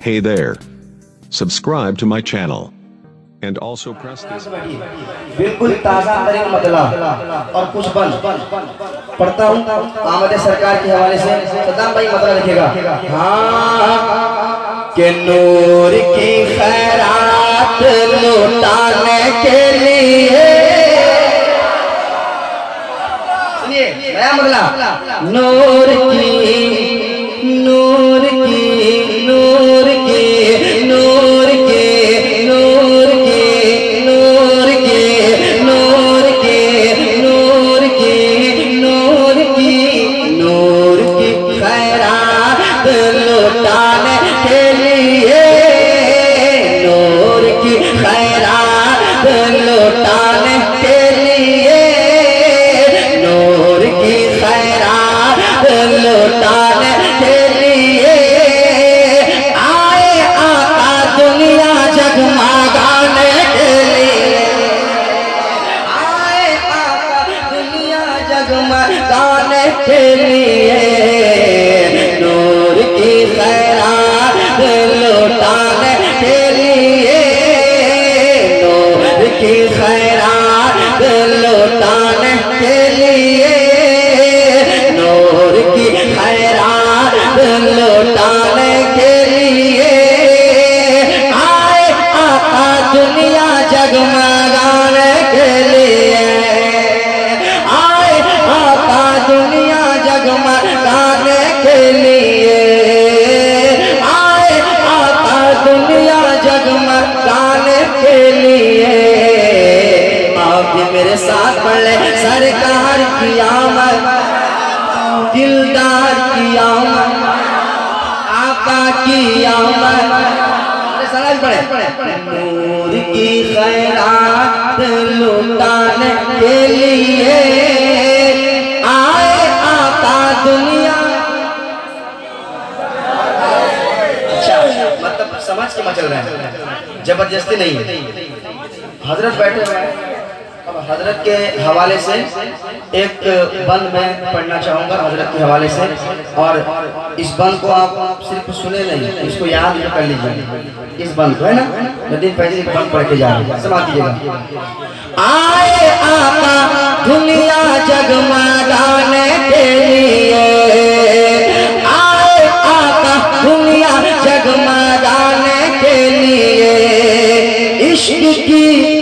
Hey there. Subscribe to my channel. And also press this बिल्कुल ताज़ा तरीन मतला और कुछ बन पढ़ता हूँ आमद सरकार के हवाले से सदाम भाई मतला लिखेगा हाँ के नूर की खैरात लुटाने के लिए सुनिए नया मतला नूर की नूर की खैरात लुटाने के लिए आए आका दुनिया अच्छा मतलब समझ के मचल रहे हैं। ज़बरदस्ती नहीं। है हज़रत बैठे हुए हैं। हज़रत के हवाले से एक बंद मैं पढ़ना चाहूँगा हज़रत के हवाले से। और इस बंद को आप सिर्फ़ सुने नहीं, इसको याद भी कर लीजिए। इस बंद को, है ना? नदीम फैजी एक बंद पढ़ के जा रहे हैं। आए आका दुनिया जगमगाने के लिए। आए आका दुनिया जगमगाने के लिए। इश्क की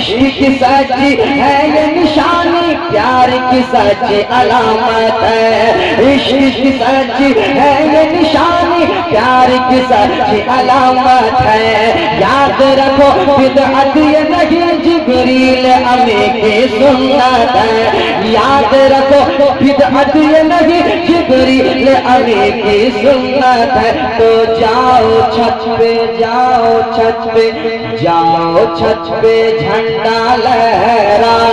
इश्क की सच्ची है, ये निशानी प्यार की सच्ची अलामत है। इश्क की सच्ची है, ये निशानी प्यार की सच्ची अलामत है। याद रखो, बिदअत ये नहीं जिब्रील अमे के सुन्नत है। याद रखो बिदअत ये नहीं, जिब्रील अमे की सुन्नत है। तो जाओ छत पे, जाओ छत पे, जाओ छत पे झंडा लहराने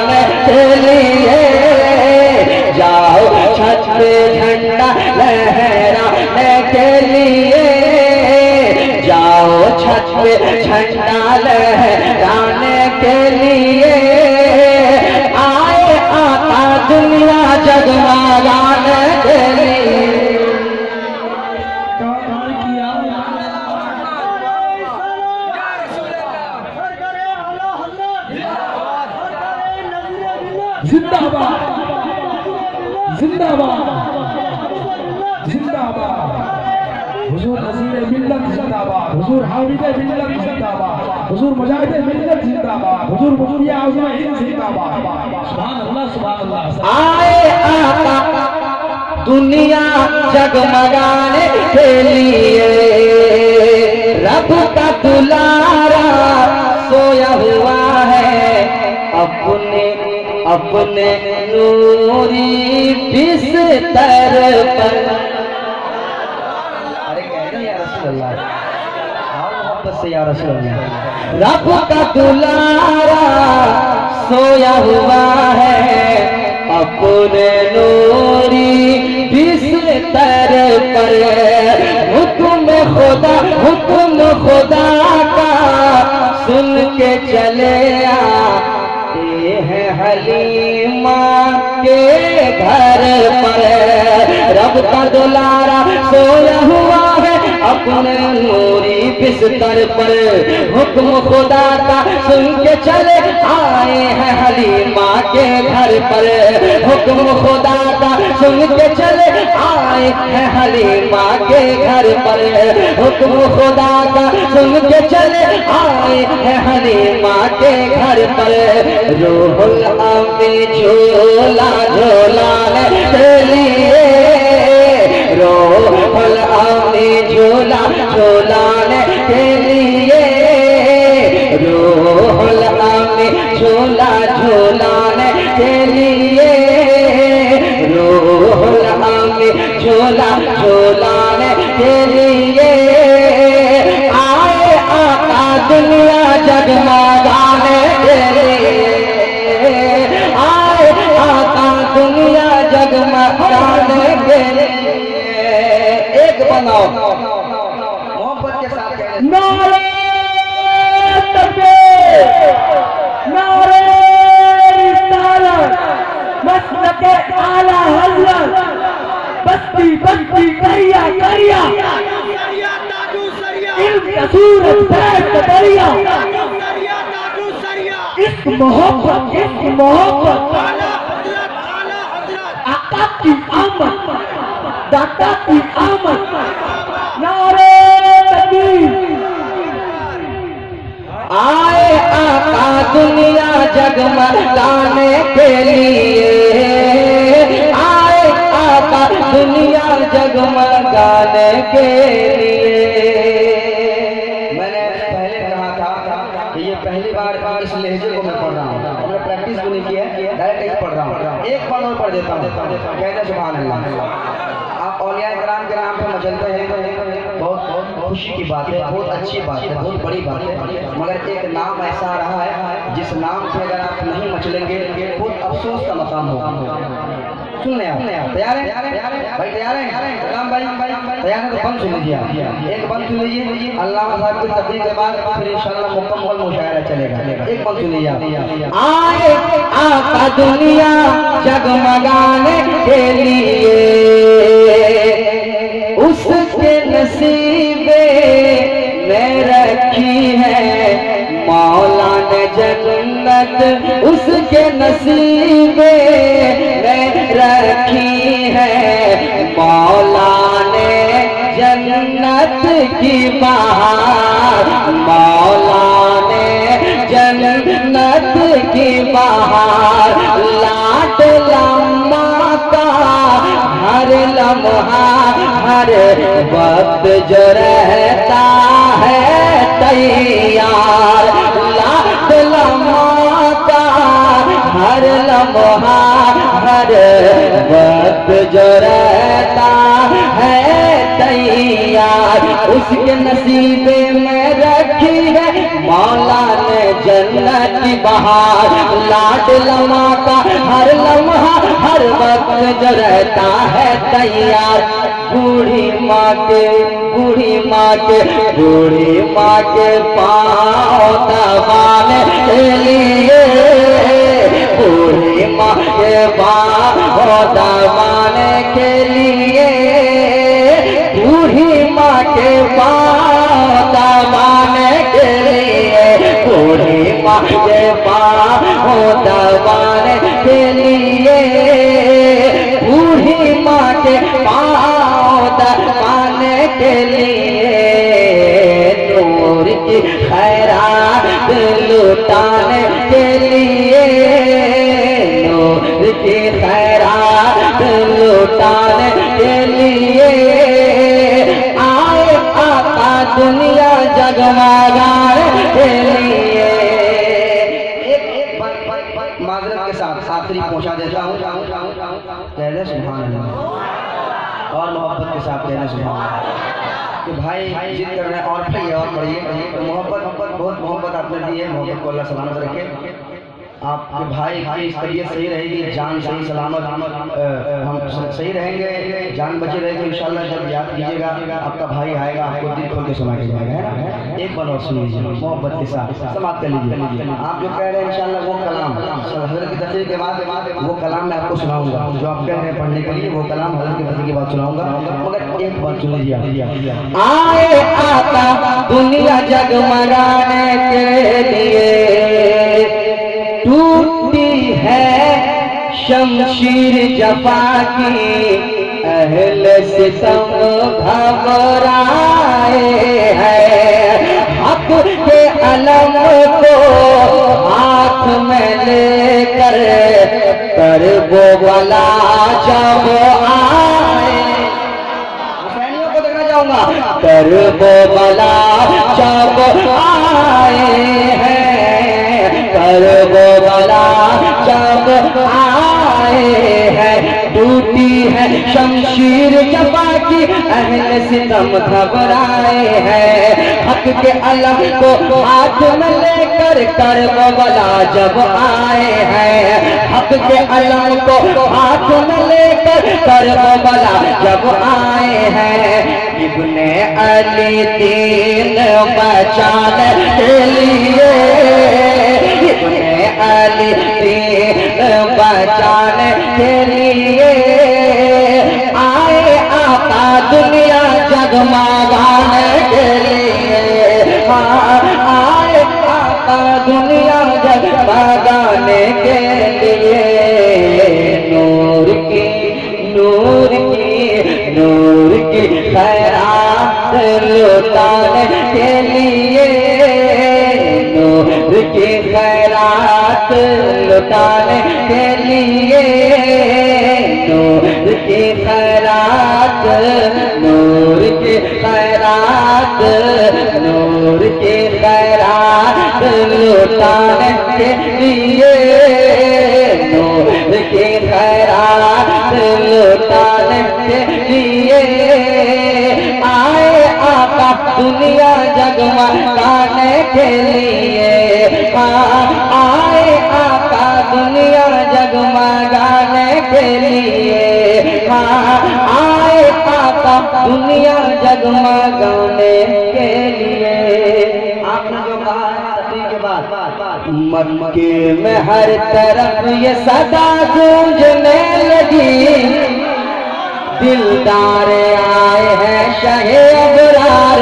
जिंदाबाद। जिंदाबाद। जिंदाबाद। हुजूर नजीर मिल्लत जिंदाबाद। हुजूर हामिद मिल्लत जिंदाबाद। हुजूर मुजाहिद मिल्लत जिंदाबाद। हुजूर मुफ्ती आज़म हिंद जिंदाबाद। सुभान अल्लाह सुभान अल्लाह। आए आका, दुनिया जगमगाने के लिए। रब का दुलारा सोया हुआ अपने नूरी बिस्तर पर। रब का दुलारा सोया हुआ है। अपने नूरी बिस्तर पर। हुक्म खुदा हुक्म खुदा का हलीमा के घर पर रब का दुलारा सो अपने नूरी बिस्तर पर। हुक्म खुदा का सुन के चले आए हैं हलीमा के घर पर। हुक्म खुदा का सुन के चले आए हैं हलीमा के घर पर। हुक्म खुदा का सुन के चले आए हैं हलीमा के घर पर। रोहुल अमी झोला झोला अमी झोला झोलाने के लिए। रोहुल अमी झोला झोलाने के लिए। रोहुल अमी झोला झोलाने के लिए। आए आका दुनिया जगमगाने आए आका दुनिया जगमगाने बनाओ मोहब्बत के साथ नारे नारे मसलक आला हज़रत। बस्ती बस्ती करिया करिया सूरज बैठ दरिया इश्क मोहब्बत इश्क मोहब्बत आका की आमद। की आमद। नारे तकबीर आए आका दुनिया जगमगाने के लिए। आए आका दुनिया जगमगाने के लिए। खुशी की बात है, बहुत अच्छी बात है, बहुत बड़ी बात है। मगर एक नाम ऐसा रहा है, जिस नाम से अगर आप नहीं मचलेंगे, बहुत अफसोस का मकाम होगा। सुन तैयार है? भाई, तैयार है? राम भाई, तैयार है तो बंद सुन लीजिए। एक बंद सुन लीजिए, अल्लाह साहब की तकरीर के बाद फिर इंशाल्लाह मुकम्मल मुशायरा चलेगा। एक बंद सुन लीजिए आए आका दुनिया जगमगाने के लिए। जन्नत उसके नसीबे में रखी है। मौला ने जन्नत की बहार मौला ने जन्नत की बहार। लाट लम्मा का हर लम्हा, हर वक्त जो रहता है तैयार। लाट लम्हा का हर लम्हा हर वक्त जो रहता है तैयार, उसके नसीबे में रखी है मौला ने जन्नत बहार। लाड लम्हा का हर लम्हा हर वक्त जो रहता है तैयार। बूढ़ी माँ के, बूढ़ी माँ के, बूढ़ी माँ के पाँव दबाने लिए दबाने के लिए बूढ़ी माँ के पाँव दबाने के लिए, बूढ़ी माँ के पाँव दबाने के लिए, बूढ़ी माँ के पाँव दबाने के लिए, नूर की खैरात लुटाने के लिए। दुनिया लिए। माजरत के साथ पहुँचा देता हूँ। अल्लाह। और मोहब्बत के साथ कहने अल्लाह। कि भाई, जिद कर रहे हैं, और पढ़िए और पढ़िए मोहब्बत मोहब्बत, बहुत मोहब्बत आपने दी है, मोहब्बत को अल्लाह सलामत रखे। आपके भाई की तबीयत सही रहेगी, जान सही, सलामत हम सही रहेंगे, जान बचे रहेगी, इंशाल्लाह जब याद कीजिएगा, आपका भाई आएगा, आपको दिल खोल के सुना के जाएगा है ना? एक बार और सुन लीजिए मोहब्बत के साथ, समाप्त कर लीजिए। आप जो कह रहे हैं, इंशाल्लाह वो कलाम हज़रत की तस्वीर के बाद वो कलाम मैं आपको सुनाऊँगा। जो आप कह रहे हैं पढ़ने के लिए, वो कलाम हज़रत की तस्वीर के बाद सुनाऊँगा। मगर एक बार सुन लीजिए आए आका दुनिया के लिए। टूटी है शमशीर जफा की, अहल सितम घबराए हैं। हक के अलम को हाथ में लेकर कर वो वाला जब आए। को देखना कर वो बला जब आए हैं। कर वो बला जब आए हैं, टूटी है शमशीर जबा की, अहल सितम घबराए हैं। हक के अलग को हाथ में लेकर कर वो बला जब आए हैं, हक के अलग को हाथ में लेकर कर वो बला जब आए हैं। इब्ने अली दीन बचाने के लिए अली बचाने के लिए। आए आका दुनिया जगमगाने के लिए। हाँ आए आका दुनिया जगमगाने के खैरात लुटाने के लिए नूर की खैरात नूर की खैरात नूर की खैरात लुटाने के लिए नूर की खैरात लुटाने के लिए आए आका दुनिया जगमगाने के लिए हाँ के लिए हाँ आए आका दुनिया जगमगाने के लिए। आपने जो कहा है के बाद मक्के में हर तरफ़ ये सदा गूंजने लगी। दिलदार आए हैं, शहे अबरार